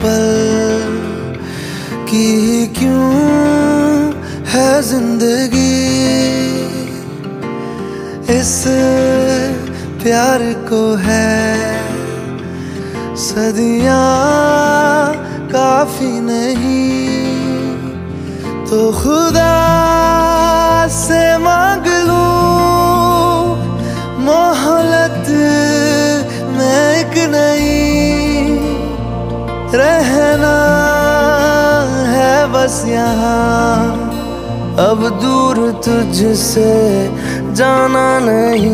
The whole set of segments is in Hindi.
पल की क्यों है ज़िंदगी? इस प्यार को है सदियाँ काफ़ी नहीं तो खुदा बस यहाँ। अब दूर तुझसे जाना नहीं।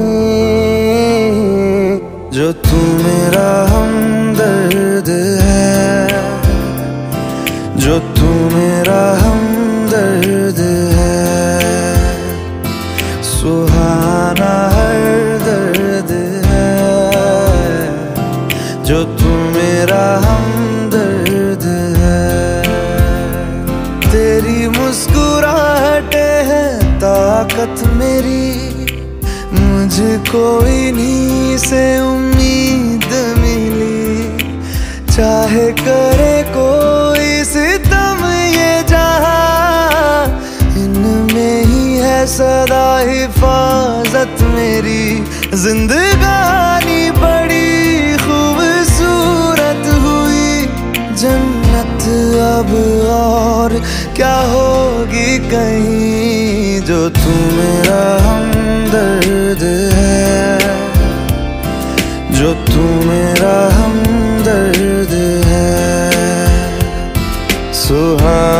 जो तू मेरा हमदर्द है। जो तू मेरा हमदर्द है। ताकत मेरी, मुझे कोई इन्हीं से उम्मीद मिली। चाहे करे कोई सितम ये जहाँ, इनमें ही है सदा हिफाजत मेरी। जिंदगानी अब और क्या होगी कहीं जो तू मेरा हमदर्द है? जो तू मेरा हमदर्द है? सुहाना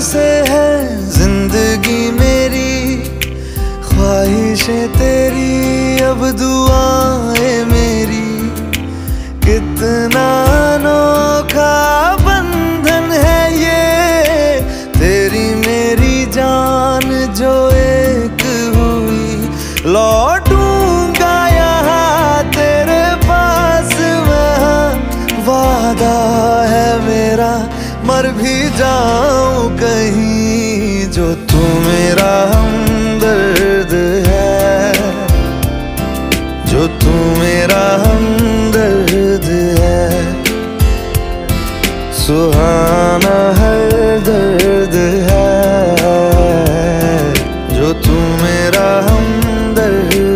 से है ज़िंदगी मेरी, ख्वाहिशें तेरी, अब दुआएँ मेरी। कितना अनोखा बंधन है ये, तेरी मेरी जान जो एक हुई। लौटूँगा यहाँ तेरे पास मैं वादा हार भी जाऊँ कहीं जो तू मेरा हमदर्द है। जो तू मेरा हमदर्द है। सुहाना है दर्द है। जो तू मेरा हमदर्द